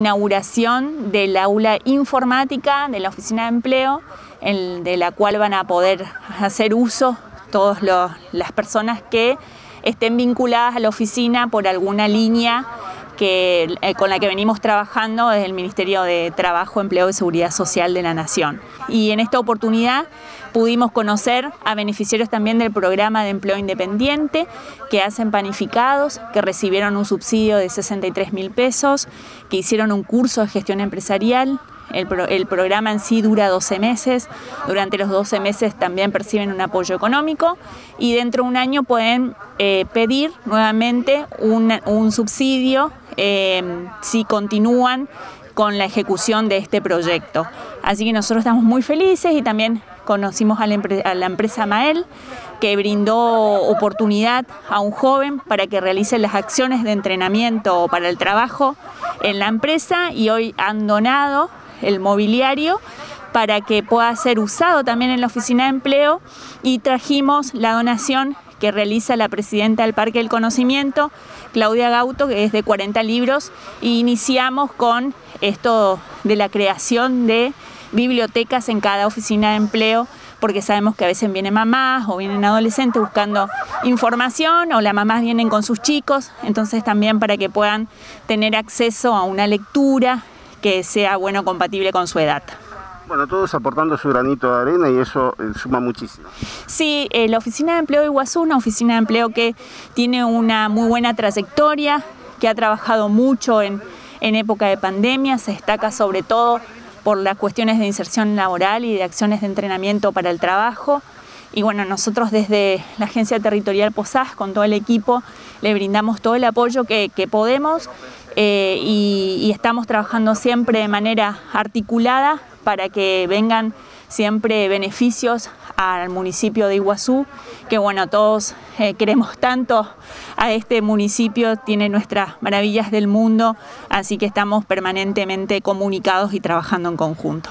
inauguración del aula informática de la oficina de empleo, de la cual van a poder hacer uso todas las personas que estén vinculadas a la oficina por alguna línea eh, con la que venimos trabajando desde el Ministerio de Trabajo, Empleo y Seguridad Social de la Nación. Y en esta oportunidad pudimos conocer a beneficiarios también del programa de empleo independiente que hacen panificados, que recibieron un subsidio de 63 mil pesos, que hicieron un curso de gestión empresarial, el, programa en sí dura 12 meses, durante los 12 meses también perciben un apoyo económico y dentro de un año pueden eh, pedir nuevamente un, subsidio eh, si continúan con la ejecución de este proyecto. Así que nosotros estamos muy felices y también conocimos a la, a la, empresa Mael, que brindó oportunidad a un joven para que realice las acciones de entrenamiento para el trabajo en la empresa y hoy han donado el mobiliario para que pueda ser usado también en la oficina de empleo y trajimos la donación que realiza la presidenta del Parque del Conocimiento, Claudia Gauto, que es de 40 libros, e iniciamos con esto de la creación de bibliotecas en cada oficina de empleo, porque sabemos que a veces vienen mamás o vienen adolescentes buscando información o las mamás vienen con sus chicos, entonces también para que puedan tener acceso a una lectura que sea bueno compatible con su edad. Bueno, todos aportando su granito de arena y eso eh, suma muchísimo. Sí, eh, la Oficina de Empleo de Iguazú, una oficina de empleo que tiene una muy buena trayectoria, que ha trabajado mucho en, en época de pandemia, se destaca sobre todo por las cuestiones de inserción laboral y de acciones de entrenamiento para el trabajo. Y bueno, nosotros desde la Agencia Territorial POSAS, con todo el equipo, le brindamos todo el apoyo que, podemos eh, y, estamos trabajando siempre de manera articulada para que vengan siempre beneficios al municipio de Iguazú, que bueno, todos eh, queremos tanto a este municipio, tiene nuestras maravillas del mundo, así que estamos permanentemente comunicados y trabajando en conjunto.